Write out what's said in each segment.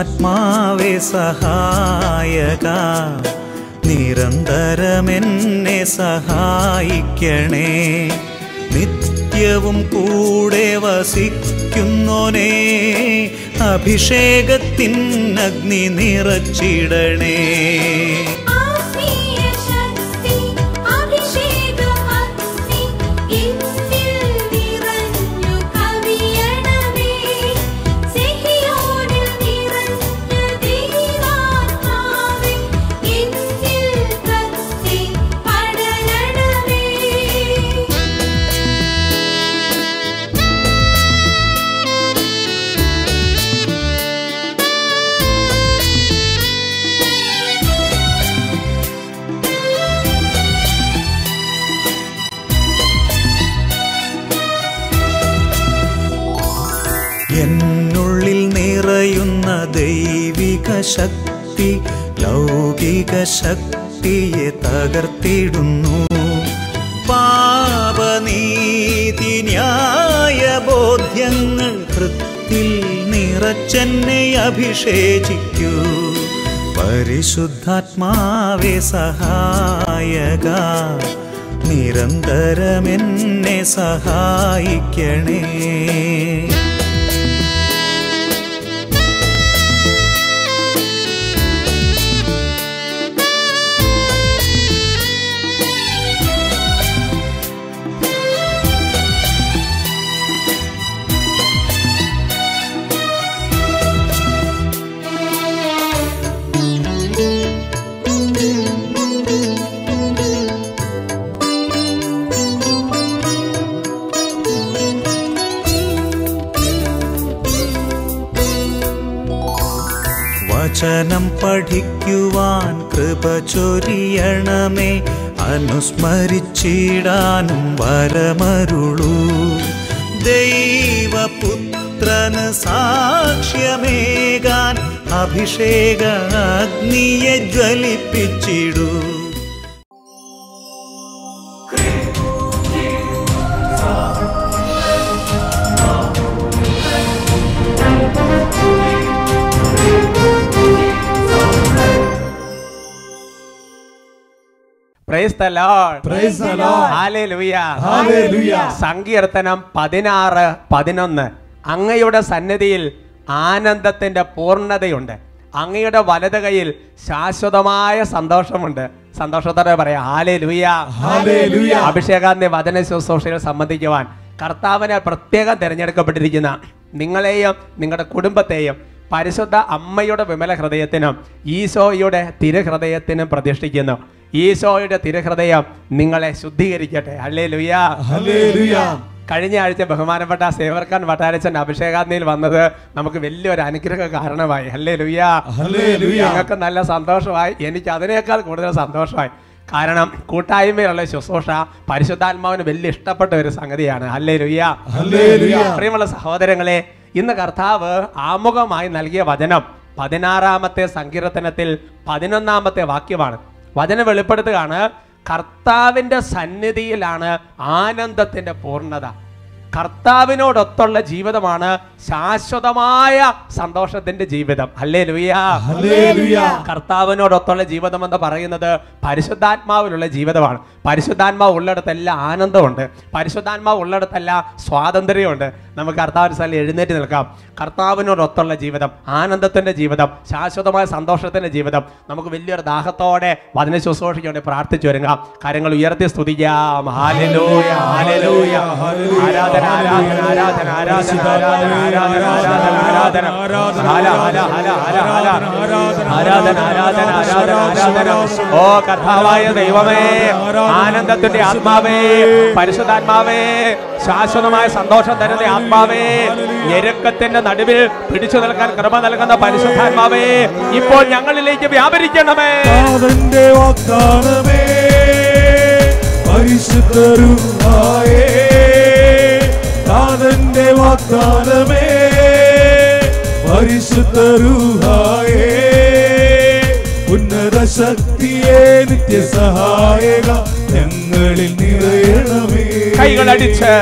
പരിശുദ്ധാത്മാവേ സഹായക നിരന്തരമെന്നെ സഹായിക്കണേ. നിത്യവും കൂടെ വസിക്കുന്നോനേ അഭിഷേകത്തിൻ അഗ്നി നിറച്ചിടണേ. തകർത്തിടുന്നു പാപനീതി ന്യായ ബോധ്യങ്ങൾ കൃത്തിൽ നിറച്ചെന്നെ അഭിഷേചിക്കൂ. പരിശുദ്ധാത്മാവേ സഹായക നിരന്തരമെന്നെ സഹായിക്കണേ. വചനം പഠിക്കുവാൻ കൃപ ചൊരിയണമേ. അനുസ്മരിച്ചിടാനും വരമരുളൂ. ദൈവപുത്രന് സാക്ഷ്യമേകാൻ അഭിഷേക അഗ്നിയെ ജ്വലിപ്പിച്ചിടൂ. സങ്കീർത്തനം പതിനാറ് പതിനൊന്ന്. അങ്ങയുടെ സന്നിധിയിൽ ആനന്ദത്തിന്റെ പൂർണതയുണ്ട്. അങ്ങയുടെ വലത് കൈയിൽ ശാശ്വതമായ സന്തോഷമുണ്ട്. സന്തോഷത്തോടെ പറയാം ഹാലേ ലുയ Hallelujah. അഭിഷേകാന്തി വചന ശുശ്രൂഷകൾ സംബന്ധിക്കുവാൻ കർത്താവിനെ പ്രത്യേകം തിരഞ്ഞെടുക്കപ്പെട്ടിരിക്കുന്ന നിങ്ങളെയും നിങ്ങളുടെ കുടുംബത്തെയും പരിശുദ്ധ അമ്മയുടെ വിമല ഹൃദയത്തിനും ഈശോയുടെ തിരുഹൃദയത്തിനും പ്രതിഷ്ഠിക്കുന്നു. ഈശോയുടെ തിരഹൃദയം നിങ്ങളെ ശുദ്ധീകരിക്കട്ടെ. അല്ലേ ലുയാ കഴിഞ്ഞ ആഴ്ച ബഹുമാനപ്പെട്ട സേവർക്കാൻ വട്ടാരച്ചൻ അഭിഷേകാഗ്നിയിൽ വന്നത് നമുക്ക് വലിയൊരു അനുഗ്രഹ കാരണമായി. അല്ലേ ലുയാ ഞങ്ങൾക്ക് നല്ല സന്തോഷമായി. എനിക്ക് അതിനേക്കാൾ കൂടുതൽ സന്തോഷമായി. കാരണം കൂട്ടായ്മയിലുള്ള ശുശ്രൂഷ പരിശുദ്ധാത്മാവിന് വലിയ ഇഷ്ടപ്പെട്ട ഒരു സംഗതിയാണ്. അല്ലേ ലുയാ അത്രയുമുള്ള പ്രിയമുള്ള സഹോദരങ്ങളെ ഇന്ന് കർത്താവ് ആമുഖമായി നൽകിയ വചനം പതിനാറാമത്തെ സങ്കീർത്തനത്തിൽ പതിനൊന്നാമത്തെ വാക്യമാണ്. വചനം വെളിപ്പെടുത്തുകയാണ് കർത്താവിന്റെ സന്നിധിയിലാണ് ആനന്ദത്തിന്റെ പൂർണത. കർത്താവിനോടൊത്തുള്ള ജീവിതമാണ് ശാശ്വതമായ സന്തോഷത്തിന്റെ ജീവിതം. അല്ലേ ലുയാ. കർത്താവിനോടൊത്തുള്ള ജീവിതം എന്ന് പറയുന്നത് പരിശുദ്ധാത്മാവിലുള്ള ജീവിതമാണ്. പരിശുദ്ധാത്മാവ് ഉള്ളിടത്തെല്ലാം ആനന്ദമുണ്ട്. പരിശുദ്ധാത്മാവ് ഉള്ളിടത്തെല്ലാം സ്വാതന്ത്ര്യമുണ്ട്. നമുക്ക് കർത്താവിന് സ്ഥലം എഴുന്നേറ്റ് നിൽക്കാം. കർത്താവിനോടൊത്തുള്ള ജീവിതം ആനന്ദത്തിന്റെ ജീവിതം ശാശ്വതമായ സന്തോഷത്തിന്റെ ജീവിതം നമുക്ക് വലിയൊരു ദാഹത്തോടെ വചന ശുശ്രൂഷിക്കൊണ്ട് പ്രാർത്ഥിച്ചു വരുക കാര്യങ്ങൾ ഉയർത്തി സ്തുതിക്കാം. ഹാലലൂയ ആരാധന ആരാധന ആരാധന ആരാധന ആരാധന ആരാധന ആരാധന ആരാധന ആരാധന ആരാധന ആരാധന. ഓ കർത്താവായ ദൈവമേ. ആനന്ദത്തിന്റെ ആത്മാവേ പരിശുദ്ധാത്മാവേ ശാശ്വതമായ സന്തോഷം തരുന്ന ആത്മാവേ ഞെരുക്കത്തിന്റെ നടുവിൽ പിടിച്ചു നിൽക്കാൻ കൃപ നൽകുന്ന പരിശുദ്ധാത്മാവേ ഇപ്പോൾ ഞങ്ങളിലേക്ക് വ്യാപരിക്കണമേ. പരിശുദ്ധരുമായേ വാഗ്ദാനമേ പരിശുദ്ധരുഹായേ ഉന്നത ശക്തിയെ നിത്യസഹായക ഞങ്ങളിൽ നിറയണമേ. കൈകൾ അടിച്ച്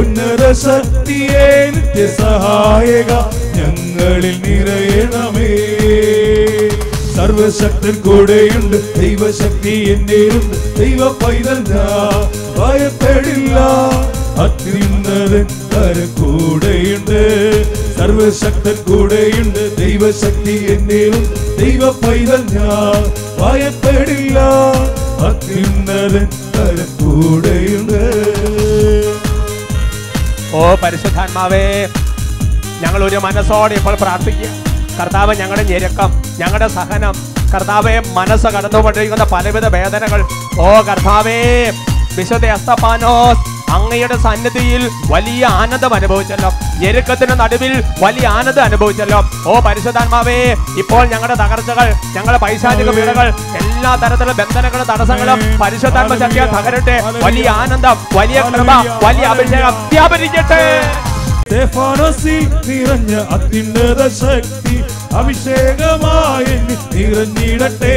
ഉന്നത ശക്തിയെ നിത്യസഹായക ഞങ്ങളിൽ ഞങ്ങളിൽ നിറയണമേ. സർവശക്തൻ കൂടെയുണ്ട് ദൈവശക്തി എന്റെയുണ്ട് ദൈവ പൈതൽ ഭയപ്പെടില്ല. അത്യുന്നതൻ കര കൂടെയുണ്ട് സർവശക്തൻ കൂടെയുണ്ട് ദൈവശക്തി എന്റെയുണ്ട് ദൈവ പൈതൽ ഞാൻ ഭയപ്പെടില്ല. ഓ പരിശുദ്ധാത്മാവേ ഞങ്ങൾ ഒരു മനസ്സോടെ ഇപ്പോൾ പ്രാർത്ഥിക്കുക. കർത്താവ് ഞങ്ങളുടെ ഞെരുക്കം ഞങ്ങളുടെ സഹനം കർത്താവെ മനസ്സ് കടന്നുകൊണ്ടിരിക്കുന്ന പലവിധ വേദനകൾ. ഓ കർത്താവേ വിശുദ്ധ എസ്തപ്പാനോസ് അങ്ങയുടെ സന്നിധിയിൽ വലിയ ആനന്ദം അനുഭവിച്ചല്ലോ. ഞെരുക്കത്തിന് നടുവിൽ വലിയ ആനന്ദം അനുഭവിച്ചല്ലോ. ഓ പരിശുദ്ധാത്മാവേ ഇപ്പോൾ ഞങ്ങളുടെ തകർച്ചകൾ ഞങ്ങളുടെ പൈശാചിക വീടുകൾ എല്ലാ തരത്തിലുള്ള ബന്ധനങ്ങളും തടസ്സങ്ങളും പരിശുദ്ധാത്മ ശക്തിയാൽ തകരട്ടെ. വലിയ ആനന്ദം വലിയ കൃപ വലിയ അഭിഷേകം വ്യാപരിക്കട്ടെ. നിറഞ്ഞ അത്യുന്നത ശക്തി അഭിഷേകമായി നിറഞ്ഞിടട്ടെ.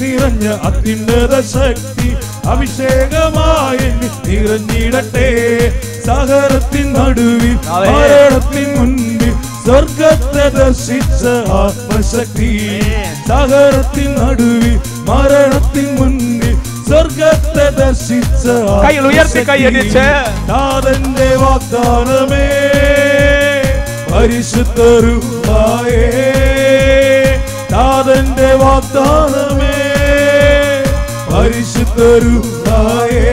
നിറഞ്ഞ അത്യുന്നത ശക്തി അഭിഷേകമായി നിറഞ്ഞിടട്ടെ. സഹരത്തിൻ നടുവിൽ. മരണത്തിൻ മുൻപിൽ സ്വർഗത്തെ ദർശിച്ച ആത്മശക്തി സഹരത്തിൻ നടുവിൽ മരണത്തിൻ മുൻപിൽ സ്വർഗത്തെ ദർശിച്ച കൈകൾ ഉയർത്തി. കൈയടിച്ച് നാഥന്റെ വാഗ്ദാനമേ പരിശുദ്ധരുമായേ നാഥന്റെ വാഗ്ദാനമേ പരിശുദ്ധരുതായേ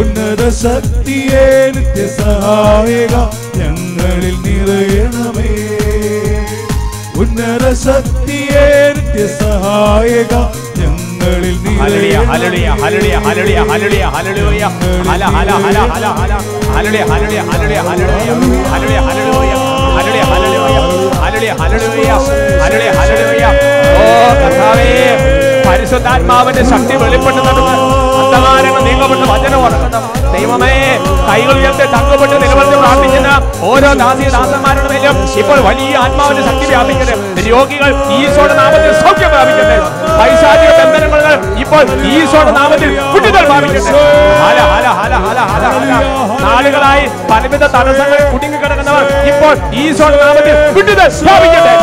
ഉന്നത ശക്തിയെ നിത്യസഹായക ഞങ്ങളിൽ നിറയണമേ ഉന്നത ശക്തിയെ നിത്യസഹായക ഞങ്ങളിൽ നിറയണമേ ഹലലുയ ഹലലുയ ഹലലുയ ഹലലുയ ഹലലുയ ഹലലുയ ഓ കർത്താവേ പരിശുദ്ധാത്മാവിന്റെ ശക്തി വെളിപ്പെടുന്നത് അന്ധകാരങ്ങൾ നീങ്ങപ്പെട്ട് വചനം ദൈവമേ കൈകൾ ഉയർത്തി തങ്കപ്പെട്ട് നിലവിളിച്ച് പ്രാർത്ഥിക്കുന്ന ഓരോ ദാസി ദാസന്മാരുടെ മേലും ഇപ്പോൾ വലിയ ആത്മാവിന്റെ ശക്തി വ്യാപിക്കട്ടെ രോഗികൾ ഈശോയുടെ നാമത്തിൽ സൗഖ്യം പ്രാപിക്കട്ടെ പൈശാചിക ബന്ധനങ്ങൾ ഇപ്പോൾ ഈശോയുടെ നാമത്തിൽ വിടുതൽ പ്രാപിക്കട്ടെ ഹല ഹല ഹല ഹല ഹല ഹല. നാളുകളായി പലവിധ തടസ്സങ്ങൾ കുടുങ്ങിക്കിടക്കുന്നവർ ഇപ്പോൾ ഈശോയുടെ നാമത്തിൽ വിടുതൽ പ്രാപിക്കട്ടെ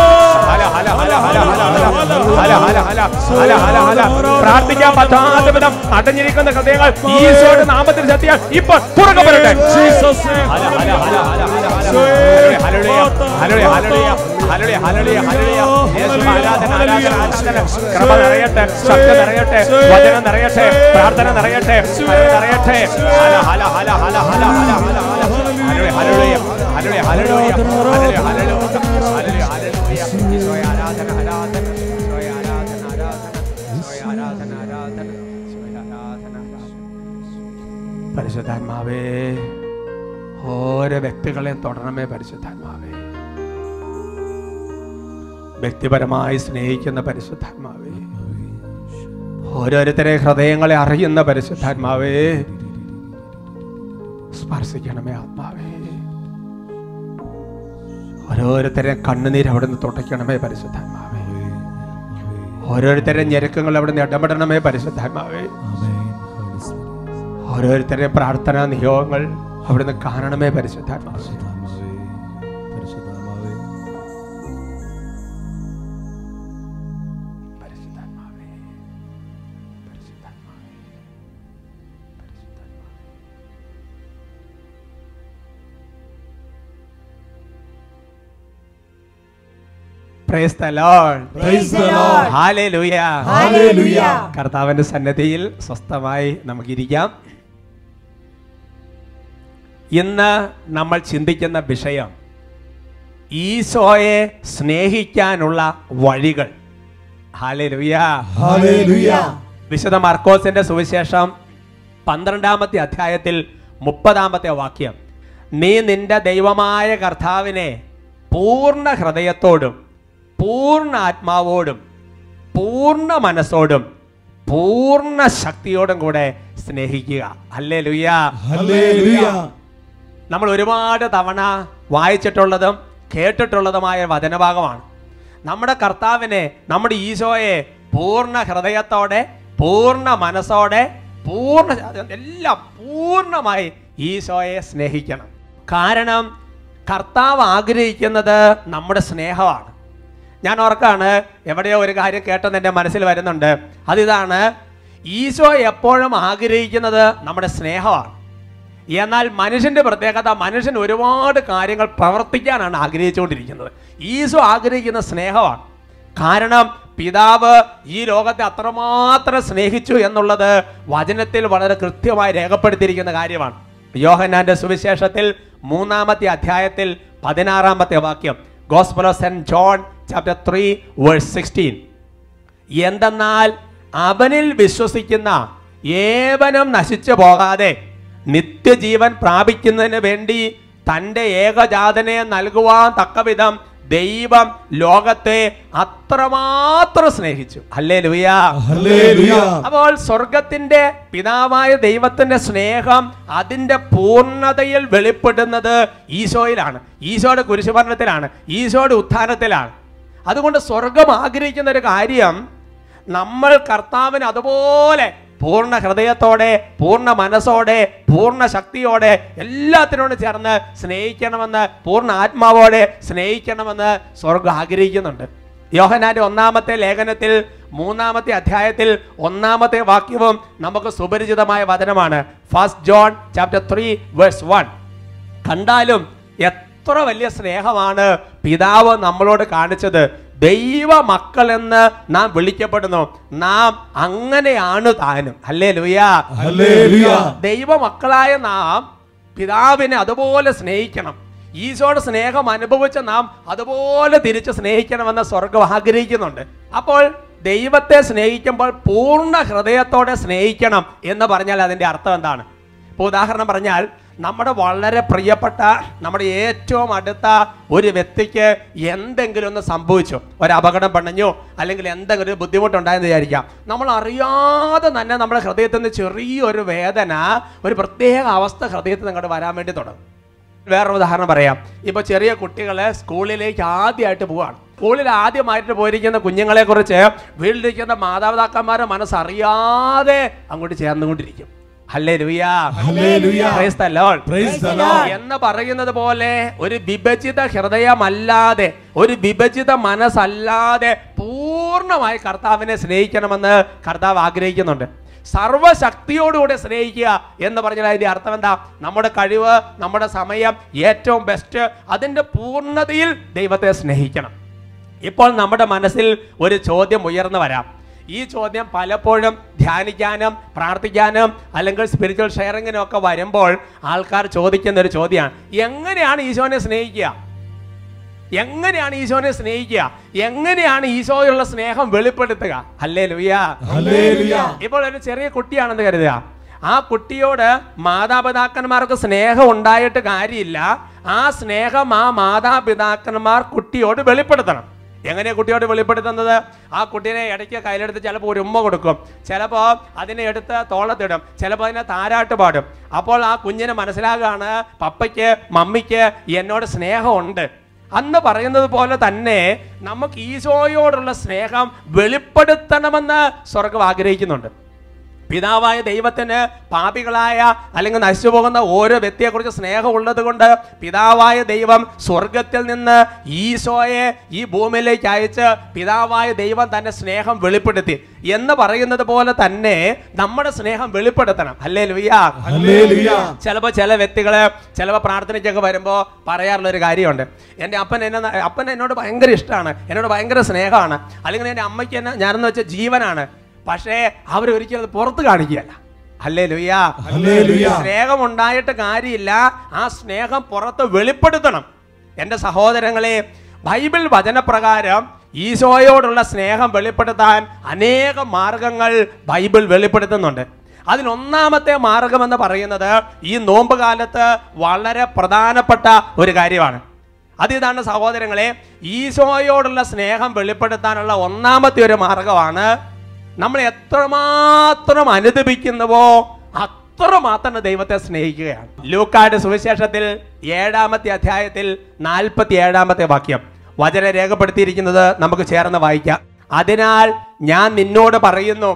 ഹല ഹല ഹല ഹല ഹല ഹല ഹല ഹല ഹല ഹല ഹല ഹല പ്രാർത്ഥിക്കാൻ പറ്റാത്ത വിധം അടഞ്ഞിരിക്കുന്ന ഹൃദയങ്ങൾ ഈശോയുടെ നാമത്തിൽ ശക്തിയാൽ ഇപ്പോൾ ഹല ഹല ഹല ഹല ഹല ഹല ആരാധന ആരാധന കൃപ നിറയട്ടെ ശക്തി നിറയട്ടെ വചനം നിറയട്ടെ പ്രാർത്ഥന നിറയട്ടെ നിറയട്ടെ ഹല ഹല ഹല ഹല ഹല ഹല ഹല ഹലോ ഹലോ ഹലോ ഹല്ലേലൂയ ഹല്ലേലൂയ ഹല്ലേലൂയ ഹല്ലേലൂയ പരിശുദ്ധാത്മാവേ ഓരോ വ്യക്തികളെയും തുടരണമേ പരിശുദ്ധാത്മാവേ. വ്യക്തിപരമായി സ്നേഹിക്കുന്ന പരിശുദ്ധാത്മാവേ ഓരോരുത്തരെ ഹൃദയങ്ങളെ അറിയുന്ന പരിശുദ്ധാത്മാവേ സ്പർശിക്കണമേ ആത്മാവേ. ഓരോരുത്തരെ കണ്ണുനീര് അവിടുന്ന് തുടയ്ക്കണമേ പരിശുദ്ധാത്മാവേ. ഓരോരുത്തരെ ഞെരുക്കങ്ങൾ അവിടുന്ന് ഇടപെടണമേ പരിശുദ്ധാത്മാവേ. ഓരോരുത്തരുടെ പ്രാർത്ഥന നിയോഗങ്ങൾ അവിടുന്ന് കാണണമേ പരിശുദ്ധാത്മാവ്. കർത്താവിന്റെ സന്നിധിയിൽ സ്വസ്ഥമായി നമുക്കിരിക്കാം. ഇന്ന് നമ്മൾ ചിന്തിക്കുന്ന വിഷയം ഈശോയെ സ്നേഹിക്കാനുള്ള വഴികൾ. വിശുദ്ധ മർക്കോസിന്റെ സുവിശേഷം പന്ത്രണ്ടാമത്തെ അധ്യായത്തിൽ മുപ്പതാമത്തെ വാക്യം. നീ നിന്റെ ദൈവമായ കർത്താവിനെ പൂർണ ഹൃദയത്തോടും പൂർണ ആത്മാവോടും പൂർണ മനസ്സോടും പൂർണ ശക്തിയോടും കൂടെ സ്നേഹിക്കുക. അല്ലേ ലുയ്യ Hallelujah. നമ്മൾ ഒരുപാട് തവണ വായിച്ചിട്ടുള്ളതും കേട്ടിട്ടുള്ളതുമായ വചനഭാഗമാണ്. നമ്മുടെ കർത്താവിനെ നമ്മുടെ ഈശോയെ പൂർണ ഹൃദയത്തോടെ പൂർണ മനസ്സോടെ പൂർണ എല്ലാം പൂർണമായി ഈശോയെ സ്നേഹിക്കണം. കാരണം കർത്താവ് ആഗ്രഹിക്കുന്നത് നമ്മുടെ സ്നേഹമാണ്. ഞാൻ ഓർക്കാണ് എവിടെയോ ഒരു കാര്യം കേട്ടെന്ന് എന്റെ മനസ്സിൽ വരുന്നുണ്ട്. അതിതാണ് ഈശോ എപ്പോഴും ആഗ്രഹിക്കുന്നത് നമ്മുടെ സ്നേഹമാണ്. എന്നാൽ മനുഷ്യന്റെ പ്രത്യേകത മനുഷ്യൻ ഒരുപാട് കാര്യങ്ങൾ പ്രവർത്തിക്കാനാണ് ആഗ്രഹിച്ചുകൊണ്ടിരിക്കുന്നത്. ഈശോ ആഗ്രഹിക്കുന്ന സ്നേഹമാണ്. കാരണം പിതാവ് ഈ ലോകത്തെ അത്രമാത്രം സ്നേഹിച്ചു എന്നുള്ളത് വചനത്തിൽ വളരെ കൃത്യമായി രേഖപ്പെടുത്തിയിരിക്കുന്ന കാര്യമാണ്. യോഹന്നാന്റെ സുവിശേഷത്തിൽ മൂന്നാമത്തെ അധ്യായത്തിൽ പതിനാറാമത്തെ വാക്യം ഗോസ്പലോ saint John chapter three verse sixteen എന്തെന്നാൽ അവനിൽ വിശ്വസിക്കുന്ന ഏവനും നശിച്ചു പോകാതെ നിത്യജീവൻ പ്രാപിക്കുന്നതിന് വേണ്ടി തന്റെ ഏകജാതനെ നൽകുവാൻ തക്കവിധം ദൈവം ലോകത്തെ അത്രമാത്രം സ്നേഹിച്ചു. അല്ലേ ലുയാ അപ്പോൾ സ്വർഗത്തിന്റെ പിതാവായ ദൈവത്തിന്റെ സ്നേഹം അതിന്റെ പൂർണതയിൽ വെളിപ്പെടുന്നത് ഈശോയിലാണ്. ഈശോയുടെ കുരിശുമരണത്തിലാണ് ഈശോയുടെ ഉത്ഥാനത്തിലാണ്. അതുകൊണ്ട് സ്വർഗം ആഗ്രഹിക്കുന്ന ഒരു കാര്യം നമ്മൾ കർത്താവിന് അതുപോലെ പൂർണ ഹൃദയത്തോടെ പൂർണ മനസ്സോടെ പൂർണ ശക്തിയോടെ എല്ലാത്തിനോടും ചേർന്ന് സ്നേഹിക്കണമെന്ന് പൂർണ ആത്മാവോടെ സ്നേഹിക്കണമെന്ന് സ്വർഗം ആഗ്രഹിക്കുന്നുണ്ട്. യോഹനാന്റെ ഒന്നാമത്തെ ലേഖനത്തിൽ മൂന്നാമത്തെ അധ്യായത്തിൽ ഒന്നാമത്തെ വാക്യവും നമുക്ക് സുപരിചിതമായ വചനമാണ്. First John chapter three verse one കണ്ടാലും എത്ര വലിയ സ്നേഹമാണ് പിതാവ് നമ്മളോട് കാണിച്ചത്. ദൈവ മക്കൾ എന്ന് നാം വിളിക്കപ്പെടുന്നു. നാം അങ്ങനെയാണ് താനും. അല്ലേ ലുയാ ദൈവ മക്കളായ നാം പിതാവിനെ അതുപോലെ സ്നേഹിക്കണം. ഈശോയുടെ സ്നേഹം അനുഭവിച്ച നാം അതുപോലെ തിരിച്ച് സ്നേഹിക്കണമെന്ന് സ്വർഗം ആഗ്രഹിക്കുന്നുണ്ട്. അപ്പോൾ ദൈവത്തെ സ്നേഹിക്കുമ്പോൾ പൂർണ ഹൃദയത്തോടെ സ്നേഹിക്കണം എന്ന് പറഞ്ഞാൽ അതിന്റെ അർത്ഥം എന്താണ്? ഇപ്പോൾ ഉദാഹരണം പറഞ്ഞാൽ നമ്മുടെ വളരെ പ്രിയപ്പെട്ട നമ്മുടെ ഏറ്റവും അടുത്ത ഒരു വ്യക്തിക്ക് എന്തെങ്കിലും ഒന്ന് സംഭവിച്ചു? ഒരു അപകടം പണഞ്ഞു? അല്ലെങ്കിൽ എന്തെങ്കിലും ഒരു ബുദ്ധിമുട്ടുണ്ടായെന്ന് വിചാരിക്കാം. നമ്മൾ അറിയാതെ തന്നെ നമ്മുടെ ഹൃദയത്തിൽ നിന്ന് ചെറിയൊരു വേദന ഒരു പ്രത്യേക അവസ്ഥ ഹൃദയത്തിൽ അങ്ങോട്ട് വരാൻ വേണ്ടി തുടങ്ങും. വേറൊരു ഉദാഹരണം പറയാം. ഇപ്പോൾ ചെറിയ കുട്ടികളെ സ്കൂളിലേക്ക് ആദ്യമായിട്ട് പോവാണ്. സ്കൂളിൽ ആദ്യമായിട്ട് പോയിരിക്കുന്ന കുഞ്ഞുങ്ങളെ കുറിച്ച് വീട്ടിലിരിക്കുന്ന മാതാപിതാക്കന്മാരെ മനസ്സറിയാതെ അങ്ങോട്ട് ചേർന്നുകൊണ്ടിരിക്കും. എന്ന് പറയുന്നത് പോലെ ഒരു വിഭജിത ഹൃദയമല്ലാതെ ഒരു വിഭജിത മനസ്സല്ലാതെ പൂർണമായി കർത്താവിനെ സ്നേഹിക്കണമെന്ന് കർത്താവ് ആഗ്രഹിക്കുന്നുണ്ട്. സർവശക്തിയോടുകൂടെ സ്നേഹിക്കുക എന്ന് പറഞ്ഞാൽ അതിന്റെ അർത്ഥം എന്താ? നമ്മുടെ കഴിവ് നമ്മുടെ സമയം ഏറ്റവും ബെസ്റ്റ് അതിന്റെ പൂർണതയിൽ ദൈവത്തെ സ്നേഹിക്കണം. ഇപ്പോൾ നമ്മുടെ മനസ്സിൽ ഒരു ചോദ്യം ഉയർന്നു വരാം. ഈ ചോദ്യം പലപ്പോഴും ധ്യാനിക്കാനും പ്രാർത്ഥിക്കാനും അല്ലെങ്കിൽ സ്പിരിച്വൽ ഷെയറിങ്ങിനും ഒക്കെ വരുമ്പോൾ ആൾക്കാർ ചോദിക്കുന്ന ഒരു ചോദ്യമാണ്. എങ്ങനെയാണ് ഈശോനെ സ്നേഹിക്കുക? എങ്ങനെയാണ് ഈശോനെ സ്നേഹിക്കുക? എങ്ങനെയാണ് ഈശോയുള്ള സ്നേഹം വെളിപ്പെടുത്തുക? അല്ലേ ലുയാ ഇപ്പോൾ ഒരു ചെറിയ കുട്ടിയാണെന്ന് കരുതുക. ആ കുട്ടിയോട് മാതാപിതാക്കന്മാർക്ക് സ്നേഹം ഉണ്ടായിട്ട് കാര്യമില്ല. ആ സ്നേഹം ആ മാതാപിതാക്കന്മാർ കുട്ടിയോട് വെളിപ്പെടുത്തണം. എങ്ങനെയാ കുട്ടിയോട് വെളിപ്പെടുത്തുന്നത് ആ കുട്ടീനെ ഇടയ്ക്ക് കയ്യിലെടുത്ത് ചിലപ്പോൾ ഒരു ഉമ്മ കൊടുക്കും. ചിലപ്പോൾ അതിനെ എടുത്ത് തോളത്തിടും. ചിലപ്പോൾ അതിനെ താരാട്ട് പാടും. അപ്പോൾ ആ കുഞ്ഞിന് മനസ്സിലാകുകയാണ് പപ്പയ്ക്ക് മമ്മിക്ക് എന്നോട് സ്നേഹമുണ്ട്. അന്ന് പറയുന്നത് പോലെ തന്നെ നമുക്ക് ഈശോയോടുള്ള സ്നേഹം വെളിപ്പെടുത്തണമെന്ന് സ്വർഗം ആഗ്രഹിക്കുന്നുണ്ട്. പിതാവായ ദൈവത്തിന് പാപികളായ അല്ലെങ്കിൽ നശിച്ചു പോകുന്ന ഓരോ വ്യക്തിയെക്കുറിച്ച് സ്നേഹമുള്ളത് കൊണ്ട് പിതാവായ ദൈവം സ്വർഗത്തിൽ നിന്ന് ഈശോയെ ഈ ഭൂമിയിലേക്ക് അയച്ച് പിതാവായ ദൈവം തന്റെ സ്നേഹം വെളിപ്പെടുത്തി എന്ന് പറയുന്നത് പോലെ തന്നെ നമ്മുടെ സ്നേഹം വെളിപ്പെടുത്തണം. അല്ലേ ലുയ്യ ചിലപ്പോ ചിലപ്പോൾ ചില വ്യക്തികൾ ചിലപ്പോൾ പ്രാർത്ഥനയ്ക്കൊക്കെ വരുമ്പോൾ പറയാറുള്ള ഒരു കാര്യമുണ്ട്. എന്റെ അപ്പൻ എന്നെ അപ്പൻ എന്നോട് ഭയങ്കര ഇഷ്ടമാണ്. എന്നോട് ഭയങ്കര സ്നേഹമാണ്. അല്ലെങ്കിൽ എന്റെ അമ്മയ്ക്ക് എന്നെ ഞാനെന്ന് വെച്ച ജീവനാണ്. പക്ഷേ അവർ ഒരിക്കലും അത് പുറത്ത് കാണിക്കുകയല്ല. അല്ലേ ലുയ്യ ഹല്ലേലൂയ. സ്നേഹം ഉണ്ടായിട്ട് കാര്യമില്ല. ആ സ്നേഹം പുറത്ത് വെളിപ്പെടുത്തണം. എന്റെ സഹോദരങ്ങളെ ബൈബിൾ വചനപ്രകാരം ഈശോയോടുള്ള സ്നേഹം വെളിപ്പെടുത്താൻ അനേക മാർഗങ്ങൾ ബൈബിൾ വെളിപ്പെടുത്തുന്നുണ്ട്. അതിനൊന്നാമത്തെ മാർഗം എന്ന് പറയുന്നത് ഈ നോമ്പ് കാലത്ത് വളരെ പ്രധാനപ്പെട്ട ഒരു കാര്യമാണ്. അതിതാണ് സഹോദരങ്ങളെ ഈശോയോടുള്ള സ്നേഹം വെളിപ്പെടുത്താനുള്ള ഒന്നാമത്തെ ഒരു മാർഗമാണ് നമ്മൾ എത്രമാത്രം അനുദപിക്കുന്നുവോ അത്രമാത്രം ദൈവത്തെ സ്നേഹിക്കുകയാണ്. ലൂക്കാട് സുവിശേഷത്തിൽ ഏഴാമത്തെ അധ്യായത്തിൽ നാൽപ്പത്തി ഏഴാമത്തെ വാക്യം. വചനം രേഖപ്പെടുത്തിയിരിക്കുന്നത് നമുക്ക് ചേർന്ന് വായിക്കാം. അതിനാൽ ഞാൻ നിന്നോട് പറയുന്നു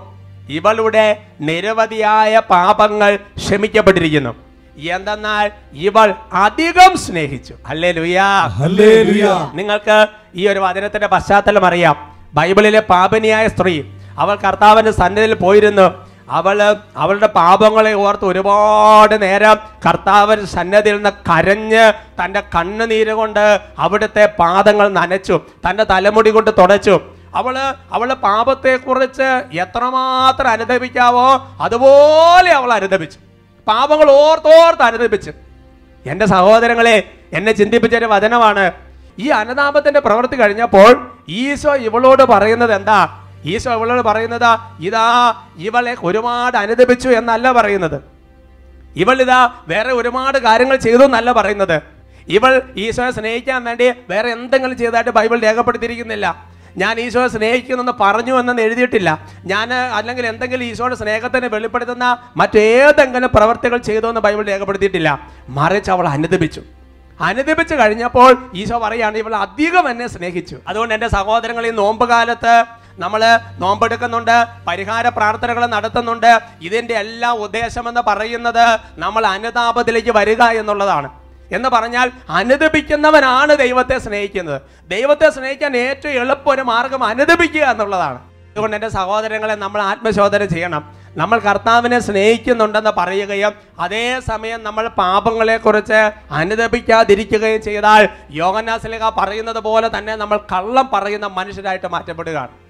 ഇവളുടെ നിരവധിയായ പാപങ്ങൾ ക്ഷമിക്കപ്പെട്ടിരിക്കുന്നു. എന്തെന്നാൽ ഇവൾ അധികം സ്നേഹിച്ചു. അല്ലേ ലുയാ നിങ്ങൾക്ക് ഈ ഒരു വചനത്തിന്റെ പശ്ചാത്തലം അറിയാം. ബൈബിളിലെ പാപനിയായ സ്ത്രീ അവൾ കർത്താവിന്റെ സന്നിധിയിൽ പോയിരുന്നു. അവൾ അവളുടെ പാപങ്ങളെ ഓർത്ത് ഒരുപാട് നേരം കർത്താവിന്റെ സന്നദ്ധിയിൽ നിന്ന് കരഞ്ഞ് തന്റെ കണ്ണുനീര് കൊണ്ട് അവിടുത്തെ പാദങ്ങൾ നനച്ചു തന്റെ തലമുടി കൊണ്ട് തുടച്ചു. അവൾ അവളുടെ പാപത്തെക്കുറിച്ച് എത്രമാത്രം അനുദപിക്കാവോ അതുപോലെ അവൾ അനുദപിച്ചു. പാപങ്ങൾ ഓർത്തോർത്ത് അനുദപിച്ചു. എന്റെ സഹോദരങ്ങളെ എന്നെ ചിന്തിപ്പിച്ച ഒരു വചനമാണ് ഈ അനുതാപത്തിന്റെ പ്രവൃത്തി കഴിഞ്ഞപ്പോൾ ഈശോ ഇവളോട് പറയുന്നത് എന്താ? ഈശോ ഇവളോട് പറയുന്നത് ഇതാ ഇവളെ ഒരുപാട് അനുദപിച്ചു എന്നല്ല പറയുന്നത്. ഇവൾ ഇതാ വേറെ ഒരുപാട് കാര്യങ്ങൾ ചെയ്തു എന്നല്ല പറയുന്നത്. ഇവൾ ഈശോയെ സ്നേഹിക്കാൻ വേണ്ടി വേറെ എന്തെങ്കിലും ചെയ്തതായിട്ട് ബൈബിൾ രേഖപ്പെടുത്തിയിരിക്കുന്നില്ല. ഞാൻ ഈശോയെ സ്നേഹിക്കുന്നെന്ന് പറഞ്ഞു എന്നൊന്നും എഴുതിയിട്ടില്ല. ഞാൻ അല്ലെങ്കിൽ എന്തെങ്കിലും ഈശോയുടെ സ്നേഹത്തിനെ വെളിപ്പെടുത്തുന്ന മറ്റേതെങ്കിലും പ്രവർത്തികൾ ചെയ്തു എന്ന് ബൈബിൾ രേഖപ്പെടുത്തിയിട്ടില്ല. മറിച്ച് അവൾ അനുദപിച്ചു. അനുദപിച്ച് കഴിഞ്ഞപ്പോൾ ഈശോ പറയാണ് ഇവൾ അധികം എന്നെ സ്നേഹിച്ചു. അതുകൊണ്ട് എന്റെ സഹോദരങ്ങൾ ഈ നോമ്പ് കാലത്ത് നമ്മൾ നോമ്പെടുക്കുന്നുണ്ട് പരിഹാര പ്രാർത്ഥനകൾ നടത്തുന്നുണ്ട്. ഇതിന്റെ എല്ലാ ഉദ്ദേശമെന്ന് പറയുന്നത് നമ്മൾ അനുതാപത്തിലേക്ക് വരിക എന്നുള്ളതാണ്. എന്ന് പറഞ്ഞാൽ അനുദപിക്കുന്നവനാണ് ദൈവത്തെ സ്നേഹിക്കുന്നത്. ദൈവത്തെ സ്നേഹിക്കാൻ ഏറ്റവും എളുപ്പം ഒരു മാർഗം അനുദപിക്കുക എന്നുള്ളതാണ്. അതുകൊണ്ട് എന്റെ സഹോദരങ്ങളെ നമ്മൾ ആത്മശോധന ചെയ്യണം. നമ്മൾ കർത്താവിനെ സ്നേഹിക്കുന്നുണ്ടെന്ന് പറയുകയും അതേ സമയം നമ്മൾ പാപങ്ങളെക്കുറിച്ച് അനുദപിക്കാതിരിക്കുകയും ചെയ്താൽ യോഗനാസിലേഖ പറയുന്നത് പോലെ തന്നെ നമ്മൾ കള്ളം പറയുന്ന മനുഷ്യരായിട്ട് മാറ്റപ്പെടുകയാണ്.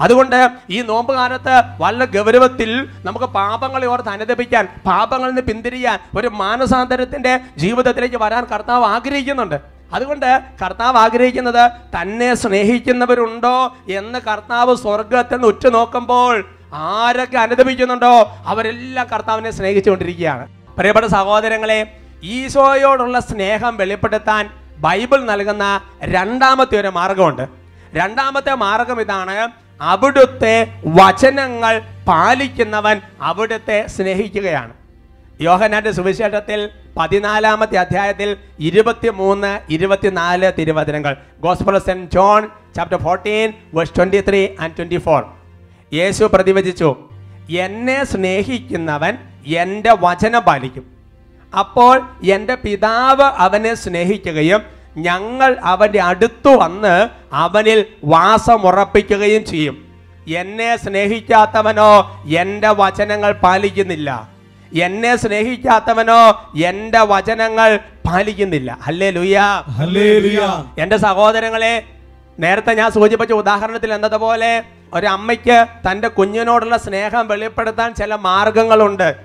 അതുകൊണ്ട് ഈ നോമ്പ് കാലത്ത് വളരെ ഗൗരവത്തിൽ നമുക്ക് പാപങ്ങളെ ഓർത്ത് അനുദപിക്കാൻ പാപങ്ങളിൽ നിന്ന് പിന്തിരിയാൻ ഒരു മാനസാന്തരത്തിന്റെ ജീവിതത്തിലേക്ക് വരാൻ കർത്താവ് ആഗ്രഹിക്കുന്നുണ്ട്. അതുകൊണ്ട് കർത്താവ് ആഗ്രഹിക്കുന്നത് തന്നെ സ്നേഹിക്കുന്നവരുണ്ടോ എന്ന് കർത്താവ് സ്വർഗത്തിൽ നിന്ന് ഉറ്റുനോക്കുമ്പോൾ ആരൊക്കെ അനുദപിക്കുന്നുണ്ടോ അവരെല്ലാം കർത്താവിനെ സ്നേഹിച്ചുകൊണ്ടിരിക്കുകയാണ്. പ്രിയപ്പെട്ട സഹോദരങ്ങളെ ഈശോയോടുള്ള സ്നേഹം വെളിപ്പെടുത്താൻ ബൈബിൾ നൽകുന്ന രണ്ടാമത്തെ ഒരു മാർഗമുണ്ട്. രണ്ടാമത്തെ മാർഗം ഇതാണ് അവിടുത്തെ വചനങ്ങൾ പാലിക്കുന്നവൻ അവിടുത്തെ സ്നേഹിക്കുകയാണ്. യോഹനാന്റെ സുവിശേഷത്തിൽ പതിനാലാമത്തെ അധ്യായത്തിൽ ഇരുപത്തി മൂന്ന് ഇരുപത്തിനാല് തിരുവചനങ്ങൾ. Gospel saint John chapter fourteen verse twenty three and twenty four യേശു പ്രതിവചിച്ചു എന്നെ സ്നേഹിക്കുന്നവൻ എന്റെ വചനം പാലിക്കും. അപ്പോൾ എന്റെ പിതാവ് അവനെ സ്നേഹിക്കുകയും ഞങ്ങൾ അവന്റെ അടുത്ത് വന്ന് അവനിൽ വാസമുറപ്പിക്കുകയും ചെയ്യും. എന്നെ സ്നേഹിക്കാത്തവനോ എന്റെ വചനങ്ങൾ പാലിക്കുന്നില്ല. എന്നെ സ്നേഹിക്കാത്തവനോ എന്റെ വചനങ്ങൾ പാലിക്കുന്നില്ല. അല്ലേ ലുയാ എന്റെ സഹോദരങ്ങളെ നേരത്തെ ഞാൻ സൂചിപ്പിച്ച ഉദാഹരണത്തിൽ എന്നതുപോലെ ഒരമ്മയ്ക്ക് തന്റെ കുഞ്ഞിനോടുള്ള സ്നേഹം വെളിപ്പെടുത്താൻ ചില മാർഗങ്ങളുണ്ട്.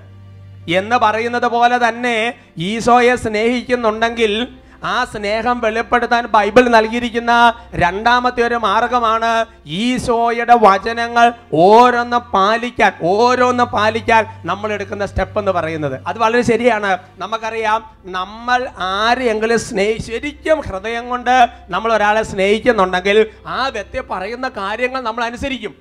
എന്ന് പറയുന്നത് പോലെ തന്നെ ഈശോയെ സ്നേഹിക്കുന്നുണ്ടെങ്കിൽ ആ സ്നേഹം വെളിപ്പെടുത്താൻ ബൈബിൾ നൽകിയിരിക്കുന്ന രണ്ടാമത്തെ ഒരു മാർഗമാണ് ഈശോയുടെ വചനങ്ങൾ ഓരോന്ന് പാലിക്കാൻ ഓരോന്ന് പാലിക്കാൻ നമ്മൾ എടുക്കുന്ന സ്റ്റെപ്പ് എന്ന് പറയുന്നത്. അത് വളരെ ശരിയാണ്. നമുക്കറിയാം നമ്മൾ ആരെങ്കിലും സ്നേഹി ശരിക്കും ഹൃദയം കൊണ്ട് നമ്മൾ ഒരാളെ സ്നേഹിക്കുന്നുണ്ടെങ്കിൽ ആ വ്യക്തി പറയുന്ന കാര്യങ്ങൾ നമ്മൾ അനുസരിക്കും.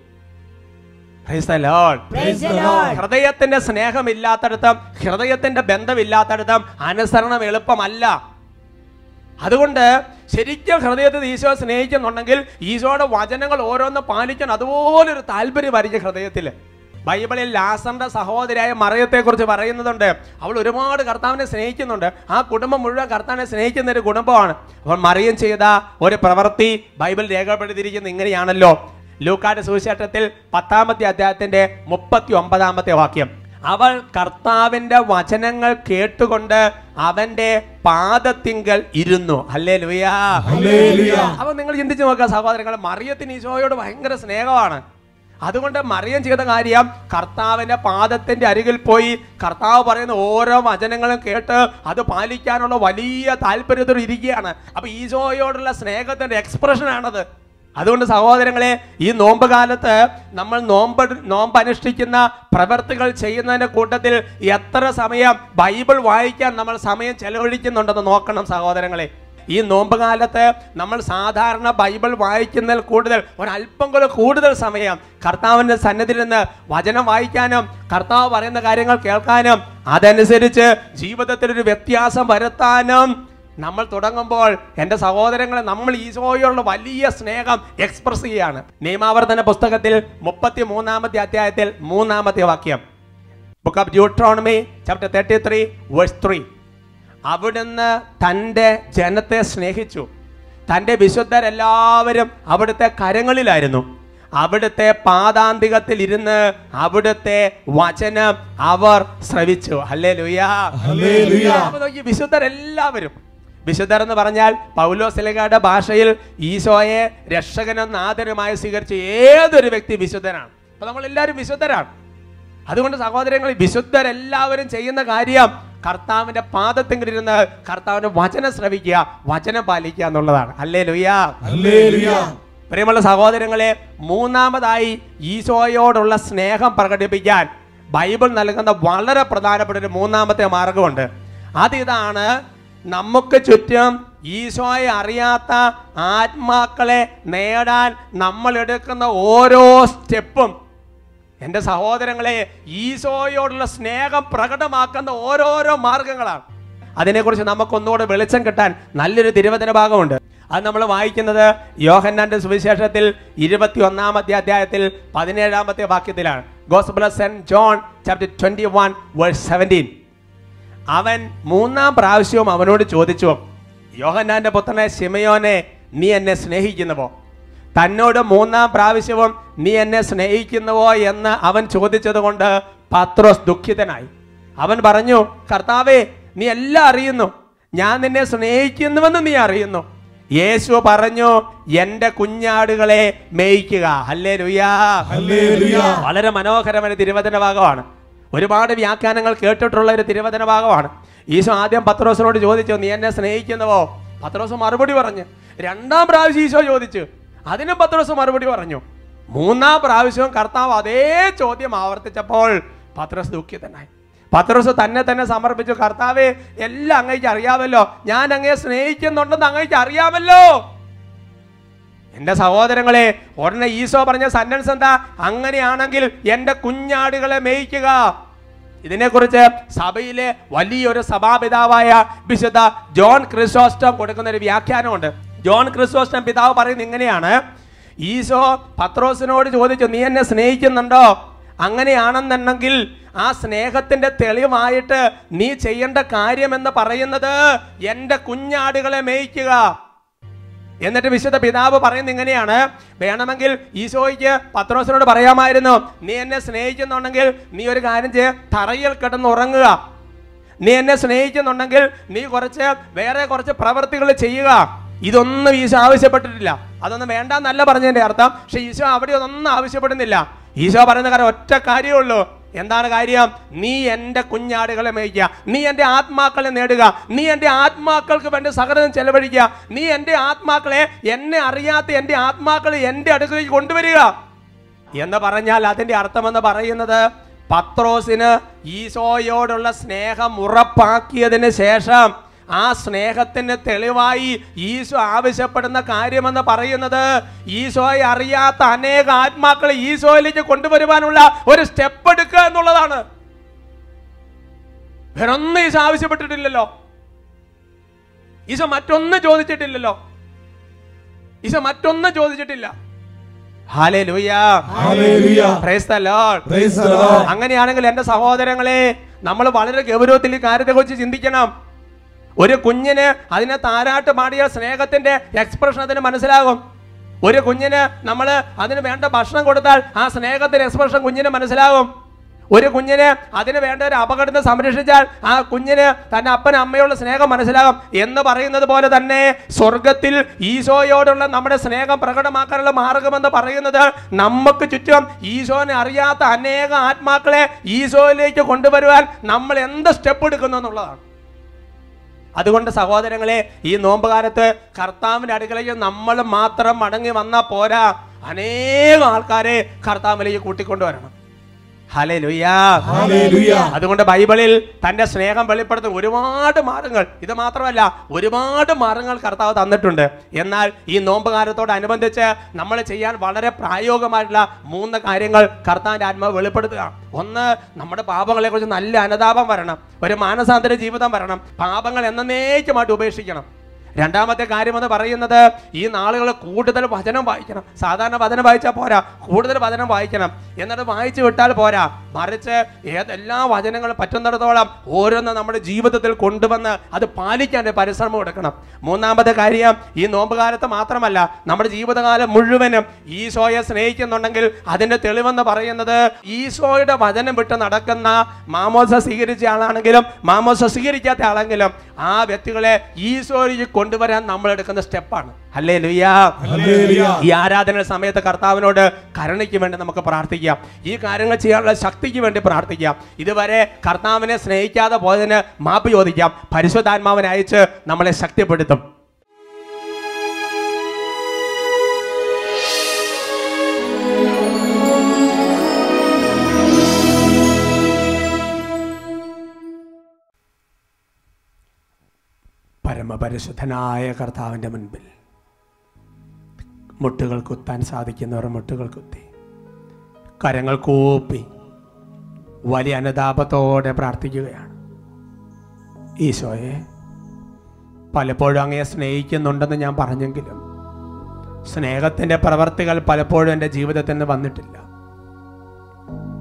ഹൃദയത്തിന്റെ സ്നേഹമില്ലാത്തടത്തും ഹൃദയത്തിന്റെ ബന്ധമില്ലാത്തടത്തും അനുസരണം എളുപ്പമല്ല. അതുകൊണ്ട് ശരിക്കും ഹൃദയത്തിൽ ഈശോ സ്നേഹിക്കുന്നുണ്ടെങ്കിൽ ഈശോയുടെ വചനങ്ങൾ ഓരോന്ന് പാലിക്കാൻ അതുപോലെ ഒരു താല്പര്യമായിരിക്കും ഹൃദയത്തിൽ. ബൈബിളിൽ ലാസറിന്റെ സഹോദരിയായ മറിയത്തെക്കുറിച്ച് പറയുന്നതുണ്ട്. അവൾ ഒരുപാട് കർത്താവിനെ സ്നേഹിക്കുന്നുണ്ട്. ആ കുടുംബം മുഴുവൻ കർത്താവിനെ സ്നേഹിക്കുന്ന ഒരു കുടുംബമാണ്. അപ്പോൾ മറിയം ചെയ്ത ഒരു പ്രവൃത്തി ബൈബിൾ രേഖപ്പെടുത്തിയിരിക്കുന്നത് ഇങ്ങനെയാണല്ലോ. ലൂക്കാട് സുവിശേഷത്തിൽ പത്താമത്തെ അധ്യായത്തിന്റെ മുപ്പത്തി ഒമ്പതാമത്തെ വാക്യം. അവൾ കർത്താവിന്റെ വചനങ്ങൾ കേട്ടുകൊണ്ട് അവന്റെ പാദത്തിങ്കൽ ഇരുന്നു. അല്ലേ ലുയാ. അപ്പൊ നിങ്ങൾ ചിന്തിച്ചു നോക്കുക സഹോദരങ്ങൾ മറിയത്തിന് ഈശോയോട് ഭയങ്കര സ്നേഹമാണ്. അതുകൊണ്ട് മറിയം ചെയ്ത കാര്യം കർത്താവിന്റെ പാദത്തിന്റെ അരികിൽ പോയി കർത്താവ് പറയുന്ന ഓരോ വചനങ്ങളും കേട്ട് അത് പാലിക്കാനുള്ള വലിയ താല്പര്യത്തോട് ഇരിക്കുകയാണ്. അപ്പൊ ഈശോയോടുള്ള സ്നേഹത്തിന്റെ എക്സ്പ്രഷൻ ആണത്. അതുകൊണ്ട് സഹോദരങ്ങളെ ഈ നോമ്പ് കാലത്ത് നമ്മൾ നോമ്പ് നോമ്പ് അനുഷ്ഠിക്കുന്ന പ്രവർത്തികൾ ചെയ്യുന്നതിന്റെ കൂട്ടത്തിൽ എത്ര സമയം ബൈബിൾ വായിക്കാൻ നമ്മൾ സമയം ചെലവഴിക്കുന്നുണ്ടെന്ന് നോക്കണം സഹോദരങ്ങളെ. ഈ നോമ്പ് കാലത്ത് നമ്മൾ സാധാരണ ബൈബിൾ വായിക്കുന്നതിൽ കൂടുതൽ ഒരല്പം കൂടെ കൂടുതൽ സമയം കർത്താവിന്റെ സന്നദ്ധിയിൽ നിന്ന് വചനം വായിക്കാനും കർത്താവ് പറയുന്ന കാര്യങ്ങൾ കേൾക്കാനും അതനുസരിച്ച് ജീവിതത്തിൽ ഒരു വ്യത്യാസം വരുത്താനും നമ്മൾ തുടങ്ങുമ്പോൾ എന്റെ സഹോദരങ്ങളെ നമ്മൾ ഈശോയോടുള്ള വലിയ സ്നേഹം എക്സ്പ്രസ് ചെയ്യുകയാണ്. നിയമാവർത്തന പുസ്തകത്തിൽ മുപ്പത്തി മൂന്നാമത്തെ അധ്യായത്തിൽ മൂന്നാമത്തെ വാക്യം. Book of Deuteronomy chapter thirty three verse three അവിടുന്ന് തന്റെ ജനത്തെ സ്നേഹിച്ചു. തന്റെ വിശുദ്ധരെല്ലാവരും അവിടുത്തെ കരങ്ങളിലായിരുന്നു. അവിടുത്തെ പാതാന്തികത്തിൽ ഇരുന്ന് അവിടുത്തെ വചനം അവർ ശ്രവിച്ചു. അല്ലേ ലുയാ വിശുദ്ധരെല്ലാവരും വിശുദ്ധർ എന്ന് പറഞ്ഞാൽ പൗലോ സിലകയുടെ ഭാഷയിൽ ഈശോയെ രക്ഷകനും നാഥനുമായി സ്വീകരിച്ച ഏതൊരു വ്യക്തി വിശുദ്ധനാണ്? അപ്പൊ നമ്മൾ എല്ലാവരും വിശുദ്ധരാണ്. അതുകൊണ്ട് സഹോദരങ്ങൾ വിശുദ്ധരെല്ലാവരും ചെയ്യുന്ന കാര്യം കർത്താവിന്റെ പാദത്തെങ്കിലിരുന്ന് കർത്താവിന്റെ വചനം ശ്രവിക്കുക വചനം പാലിക്കുക എന്നുള്ളതാണ്. അല്ലേ ലുയാ. പ്രിയമുള്ള സഹോദരങ്ങളെ മൂന്നാമതായി ഈശോയോടുള്ള സ്നേഹം പ്രകടിപ്പിക്കാൻ ബൈബിൾ നൽകുന്ന വളരെ പ്രധാനപ്പെട്ട ഒരു മൂന്നാമത്തെ മാർഗമുണ്ട്. അതിതാണ് നമുക്ക് ചുറ്റും ഈശോയെ അറിയാത്ത ആത്മാക്കളെ നേടാൻ നമ്മൾ എടുക്കുന്ന ഓരോ സ്റ്റെപ്പും എന്റെ സഹോദരങ്ങളെ ഈശോയോടുള്ള സ്നേഹം പ്രകടമാക്കുന്ന ഓരോരോ മാർഗങ്ങളാണ്. അതിനെക്കുറിച്ച് നമുക്കൊന്നുകൂടെ വെളിച്ചം കിട്ടാൻ നല്ലൊരു തിരുവചന ഭാഗമുണ്ട്. അത് നമ്മൾ വായിക്കുന്നത് യോഹന്നാന്റെ സുവിശേഷത്തിൽ ഇരുപത്തി ഒന്നാമത്തെ അധ്യായത്തിൽ പതിനേഴാമത്തെ വാക്യത്തിലാണ്. Gospel saint John chapter twenty one verse seventeen അവൻ മൂന്നാം പ്രാവശ്യവും അവനോട് ചോദിച്ചു യോഹന്നാന്റെ പുത്രനെ ശിമയോനെ നീ എന്നെ സ്നേഹിക്കുന്നുവോ? തന്നോട് മൂന്നാം പ്രാവശ്യവും നീ എന്നെ സ്നേഹിക്കുന്നുവോ? എന്ന് അവൻ ചോദിച്ചത് കൊണ്ട് പത്രോസ് ദുഃഖിതനായി. അവൻ പറഞ്ഞു കർത്താവേ നീ എല്ലാം അറിയുന്നു. ഞാൻ നിന്നെ സ്നേഹിക്കുന്നുവെന്ന് നീ അറിയുന്നു. യേശു പറഞ്ഞു എന്റെ കുഞ്ഞാടുകളെ മേയിക്കുക. അല്ലേ ലുയാ ഹല്ലേലൂയ. വളരെ മനോഹരമായ തിരുവചന ഭാഗമാണ് ഒരുപാട് വ്യാഖ്യാനങ്ങൾ കേട്ടിട്ടുള്ള ഒരു തിരുവചന ഭാഗമാണ് ഈശോ ആദ്യം പത്രോസിനോട് ചോദിച്ചു നീ എന്നെ സ്നേഹിക്കുന്നവോ? പത്രോസ് മറുപടി പറഞ്ഞു രണ്ടാം പ്രാവശ്യം ഈശോ ചോദിച്ചു. അതിനും പത്രോസ് മറുപടി പറഞ്ഞു. മൂന്നാം പ്രാവശ്യവും കർത്താവ് അതേ ചോദ്യം ആവർത്തിച്ചപ്പോൾ പത്രോസ് ദുഃഖിതനായി. പത്രോസ് തന്നെ തന്നെ സമർപ്പിച്ചു കർത്താവേ എല്ലാം അങ്ങേക്ക് അറിയാമല്ലോ. ഞാൻ അങ്ങയെ സ്നേഹിക്കുന്നുണ്ടെന്ന് അങ്ങേക്ക് അറിയാമല്ലോ. എന്റെ സഹോദരങ്ങളെ ഉടനെ ഈശോ പറഞ്ഞ സന്നൻസ് എന്താ? അങ്ങനെയാണെങ്കിൽ എന്റെ കുഞ്ഞാടുകളെ മേയിക്കുക. ഇതിനെക്കുറിച്ച് സഭയിലെ വലിയൊരു സഭാപിതാവായ വിശുദ്ധ ജോൺ ക്രിസോസ്റ്റം കൊടുക്കുന്ന ഒരു വ്യാഖ്യാനമുണ്ട്. ജോൺ ക്രിസോസ്റ്റം പിതാവ് പറയുന്നത് ഇങ്ങനെയാണ്. ഈശോ പത്രോസിനോട് ചോദിച്ചു നീ എന്നെ സ്നേഹിക്കുന്നുണ്ടോ? അങ്ങനെയാണെന്നുണ്ടെങ്കിൽ ആ സ്നേഹത്തിന്റെ തെളിവായിട്ട് നീ ചെയ്യേണ്ട കാര്യമെന്ന് പറയുന്നത് എന്റെ കുഞ്ഞാടുകളെ മേയ്ക്കുക. എന്നിട്ട് വിശുദ്ധ പിതാവ് പറയുന്നത് ഇങ്ങനെയാണ്. വേണമെങ്കിൽ ഈശോയ്ക്ക് പത്രോസിനോട് പറയാമായിരുന്നു നീ എന്നെ സ്നേഹിക്കുന്നുണ്ടെങ്കിൽ നീ ഒരു കാര്യം ചെയ്യ തറയിൽ കിടന്ന് ഉറങ്ങുക. നീ എന്നെ സ്നേഹിക്കുന്നുണ്ടെങ്കിൽ നീ കുറച്ച് വേറെ കുറച്ച് പ്രവൃത്തികൾ ചെയ്യുക. ഇതൊന്നും ഈശോ ആവശ്യപ്പെട്ടിട്ടില്ല. അതൊന്നും വേണ്ടെന്നല്ല പറഞ്ഞതിന്റെ അർത്ഥം. പക്ഷെ ഈശോ അവിടെ ഒന്നും ആവശ്യപ്പെടുന്നില്ല. ഈശോ പറയുന്ന കാര്യം ഒറ്റ കാര്യമേ ഉള്ളൂ. എന്താണ് കാര്യം? നീ എന്റെ കുഞ്ഞാടുകളെ മേയ്ക്കുക. നീ എന്റെ ആത്മാക്കളെ നേടുക. നീ എന്റെ ആത്മാക്കൾക്ക് വേണ്ടി സഹൃദം ചെലവഴിക്കുക. നീ എന്റെ ആത്മാക്കളെ എന്നെ അറിയാത്ത എന്റെ ആത്മാക്കളെ എന്റെ അടുക്കലേക്ക് കൊണ്ടുവരിക. എന്ന് പറഞ്ഞാൽ അതിന്റെ അർത്ഥമെന്ന് പറയുന്നത് പത്രോസിന് ഈശോയോടുള്ള സ്നേഹം ഉറപ്പാക്കിയതിന് ശേഷം ആ സ്നേഹത്തിന് തെളിവായി ഈശോ ആവശ്യപ്പെടുന്ന കാര്യമെന്ന് പറയുന്നത് ഈശോയെ അറിയാത്ത അനേക ആത്മാക്കളെ ഈശോയിലേക്ക് കൊണ്ടുവരുവാനുള്ള ഒരു സ്റ്റെപ്പ് എടുക്കുക എന്നുള്ളതാണ്. വേറൊന്നും ഈശോ ആവശ്യപ്പെട്ടിട്ടില്ലല്ലോ. ഈശോ മറ്റൊന്നും ചോദിച്ചിട്ടില്ലല്ലോ. ഈശോ മറ്റൊന്നും ചോദിച്ചിട്ടില്ല. അങ്ങനെയാണെങ്കിൽ എന്റെ സഹോദരങ്ങളെ നമ്മൾ വളരെ ഗൗരവത്തിൽ ഈ കാര്യത്തെക്കുറിച്ച് ചിന്തിക്കണം. ഒരു കുഞ്ഞിന് അതിനെ താരാട്ട് പാടിയ സ്നേഹത്തിന്റെ എക്സ്പ്രഷൻ അതിന് മനസ്സിലാകും. ഒരു കുഞ്ഞിന് നമ്മൾ അതിന് വേണ്ട ഭക്ഷണം കൊടുത്താൽ ആ സ്നേഹത്തിന്റെ എക്സ്പ്രഷൻ കുഞ്ഞിന് മനസ്സിലാകും. ഒരു കുഞ്ഞിന് അതിന് വേണ്ട ഒരു അപകടത്തെ സംരക്ഷിച്ചാൽ ആ കുഞ്ഞിന് തന്റെ അപ്പനും അമ്മയുള്ള സ്നേഹം മനസ്സിലാകും. എന്ന് പറയുന്നത് പോലെ തന്നെ സ്വർഗത്തിൽ ഈശോയോടുള്ള നമ്മുടെ സ്നേഹം പ്രകടമാക്കാനുള്ള മാർഗമെന്ന് പറയുന്നത് നമുക്ക് ചുറ്റും ഈശോനെ അറിയാത്ത അനേക ആത്മാക്കളെ ഈശോയിലേക്ക് കൊണ്ടുവരുവാൻ നമ്മൾ എന്ത് സ്റ്റെപ്പ് എടുക്കുന്നു എന്നുള്ളതാണ്. അതുകൊണ്ട് സഹോദരങ്ങളെ ഈ നോമ്പുകാലത്ത് കർത്താവിന്റെ അടുക്കളയിൽ നമ്മൾ മാത്രം മടങ്ങി വന്നാൽ പോരാ അനേകം ആൾക്കാരെ കർത്താവിലേക്ക് കൂട്ടിക്കൊണ്ടുവരണം. അതുകൊണ്ട് ബൈബിളിൽ തന്റെ സ്നേഹം വെളിപ്പെടുത്തുന്ന ഒരുപാട് മാർഗങ്ങൾ. ഇത് മാത്രമല്ല ഒരുപാട് മാർഗങ്ങൾ കർത്താവ് തന്നിട്ടുണ്ട്. എന്നാൽ ഈ നോമ്പുകാലത്തോടനുബന്ധിച്ച് നമ്മൾ ചെയ്യാൻ വളരെ പ്രായോഗികമായിട്ടുള്ള മൂന്ന് കാര്യങ്ങൾ കർത്താവിന്റെ ആത്മാവ് വെളിപ്പെടുത്തുക. ഒന്ന് നമ്മുടെ പാപങ്ങളെ കുറിച്ച് നല്ല അനുതാപം വരണം. ഒരു മാനസാന്തര ജീവിതം വരണം. പാപങ്ങൾ എന്നേക്കുമായിട്ട് ഉപേക്ഷിക്കണം. രണ്ടാമത്തെ കാര്യം എന്ന് പറയുന്നത് ഈ നാളുകൾ കൂടുതൽ വചനം വായിക്കണം. സാധാരണ വചനം വായിച്ചാൽ പോരാ. കൂടുതൽ വചനം വായിക്കണം. എന്നിട്ട് വായിച്ചു വിട്ടാൽ പോരാ. മറിച്ച് ഏതെല്ലാ വചനങ്ങളും പറ്റുന്നിടത്തോളം ഓരോന്ന് നമ്മുടെ ജീവിതത്തിൽ കൊണ്ടുവന്ന് അത് പാലിക്കാൻ പരിശ്രമം എടുക്കണം. മൂന്നാമത്തെ കാര്യം ഈ നോമ്പുകാലത്ത് മാത്രമല്ല നമ്മുടെ ജീവിതകാലം മുഴുവനും ഈശോയെ സ്നേഹിക്കുന്നുണ്ടെങ്കിൽ അതിന്റെ തെളിവെന്ന് പറയുന്നത് ഈശോയുടെ വചനം വിട്ട് നടക്കുന്ന മാമോസ സ്വീകരിച്ച ആളാണെങ്കിലും മാമോസ സ്വീകരിക്കാത്ത ആളെങ്കിലും ആ വ്യക്തികളെ ഈശോയിലേക്ക് കൊണ്ടുവരാൻ നമ്മൾ എടുക്കുന്ന സ്റ്റെപ്പാണ്. അല്ലേ ലുയാ. ഈ ആരാധന സമയത്ത് കർത്താവിനോട് കരുണയ്ക്ക് വേണ്ടി നമുക്ക് പ്രാർത്ഥിക്കാം. ഈ കാര്യങ്ങൾ ചെയ്യാനുള്ള ശക്തിക്ക് വേണ്ടി പ്രാർത്ഥിക്കാം. ഇതുവരെ കർത്താവിനെ സ്നേഹിക്കാതെ പോയതിന് മാപ്പ് ചോദിക്കാം. പരിശുദ്ധാത്മാവിനെ അയച്ച് നമ്മളെ ശക്തിപ്പെടുത്തും. പരമപരിശുദ്ധനായ കർത്താവിന്റെ മുൻപിൽ. മുട്ടുകൾ കുത്താൻ സാധിക്കുന്നവർ മുട്ടുകൾ കുത്തി. കരങ്ങൾ കൂപ്പി വലിയ അനുതാപത്തോടെ പ്രാർത്ഥിക്കുകയാണ്. ഈശോയെ പലപ്പോഴും അങ്ങയെ സ്നേഹിക്കുന്നുണ്ടെന്ന് ഞാൻ പറഞ്ഞെങ്കിലും സ്നേഹത്തിന്റെ പ്രവർത്തികൾ പലപ്പോഴും എന്റെ ജീവിതത്തിൽ നിന്ന് വന്നിട്ടില്ല.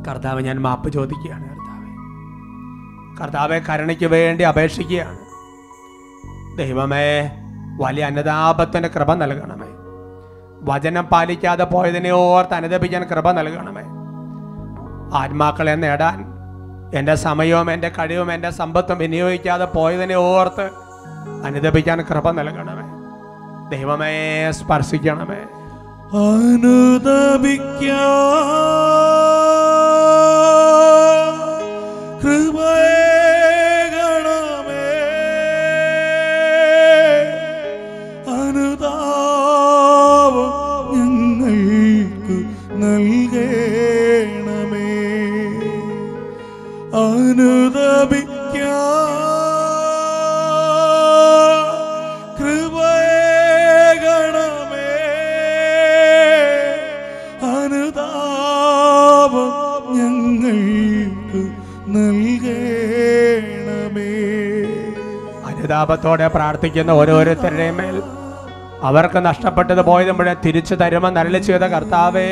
കർത്താവ് ഞാൻ മാപ്പ് ചോദിക്കുകയാണ് കർത്താവെ. കർത്താവെ കരുണയ്ക്ക് വേണ്ടി അപേക്ഷിക്കുകയാണ്. ദൈവമേ വലിയ അനുതാപത്തിന് കൃപ നൽകണമേ. വചനം പാലിക്കാതെ പോയതിനെ ഓർത്ത് അനുദപിക്കാൻ കൃപ നൽകണമേ. ആത്മാക്കളെ നേടാൻ എന്റെ സമയവും എന്റെ കഴിവും എന്റെ സമ്പത്തും വിനിയോഗിക്കാതെ പോയതിനെ ഓർത്ത് അനുദപിക്കാൻ കൃപ നൽകണമേ. ദൈവമേ സ്പർശിക്കണമേ. അനുദപിക്ക കൃപയേകണമേ അനുതാപത്തോടെ പ്രാർത്ഥിക്കുന്ന ഓരോരുത്തരുടെയും മേൽ. അവർക്ക് നഷ്ടപ്പെട്ടത് പോയത് മുഴുവൻ തിരിച്ചു തരുമെന്ന് നല്ല ചെയ്ത കർത്താവേ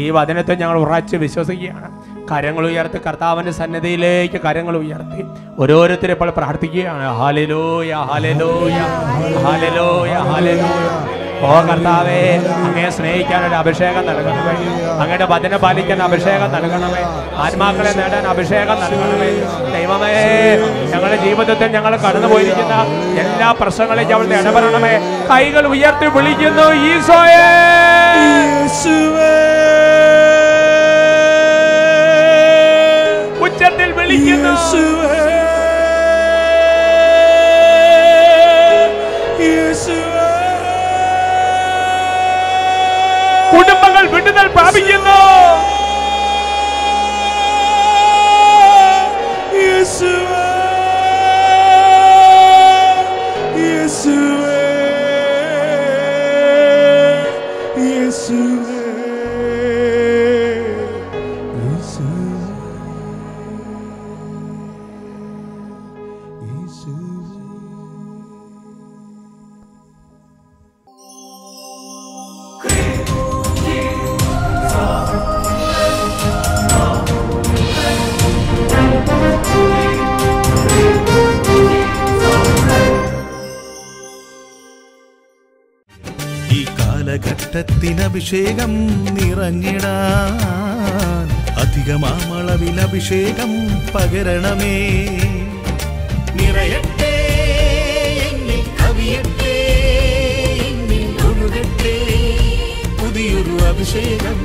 ഈ വചനത്തെ ഞങ്ങൾ ഉറച്ച് വിശ്വസിക്കുകയാണ്. കരങ്ങൾ ഉയർത്തി കർത്താവിന്റെ സന്നിധിയിലേക്ക് കരങ്ങൾ ഉയർത്തി ഓരോരുത്തരും ഇപ്പോൾ പ്രാർത്ഥിക്കുകയാണ്. ഹാലലൂയ ഹാലലൂയ ഹാലലൂയ ഹാലലൂയ ഓ കർത്താവേ അങ്ങയെ സ്നേഹിക്കാൻ ഒരു അഭിഷേകം നൽകണമേ. അങ്ങയുടെ വചന പാലിക്കാൻ അഭിഷേകം നൽകണമേ. ആത്മാക്കളെ നേടാൻ അഭിഷേകം നൽകണമേ. ദൈവമേ ഞങ്ങളുടെ ജീവിതത്തിൽ ഞങ്ങൾ കടന്നുപോയിരിക്കുന്ന എല്ലാ പ്രശ്നങ്ങളെയും അവളുടെ ഇടപെടണമേ. കൈകൾ ഉയർത്തി വിളിക്കുന്നു ഈശോയെ. ഉച്ചത്തിൽ വിളിക്കുന്നു. കുടുംബങ്ങൾ വിടുതൽ അഭിഷേകം നിറഞ്ഞിടാൻ. അധികമാമളവിൽ അഭിഷേകം പകരണമേ. നിറയട്ടെ കവിയട്ടെ പുതിയൊരു അഭിഷേകം